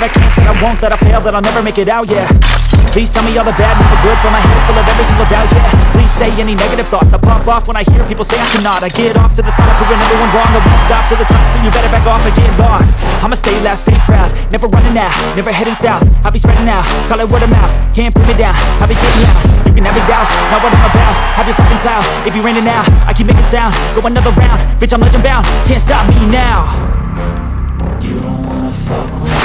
I can't, that I won't, that I fail, that I'll never make it out, yeah. Please tell me all the bad, not the good Fill my head full of every single doubt, yeah. Please say any negative thoughts. I pop off when I hear people say I cannot I get off to the thought of proving everyone wrong. I won't stop to the top, so you better back off and get lost. I'ma stay loud, stay proud. Never running out, never heading south. I'll be spreading out, call it word of mouth. Can't put me down, I'll be getting out You can have your doubts, not what I'm about. Have your fucking cloud, it be raining now I keep making sound, go another round Bitch, I'm legend bound, can't stop me now You don't wanna fuck with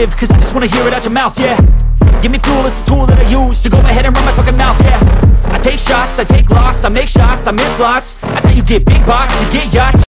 negative, cause I just wanna hear it out your mouth, yeah. Give me fuel, it's a tool that I use to go ahead and run my fucking mouth, yeah. I take shots, I take loss, I make shots, I miss lots. That's how you get big box, you get yachts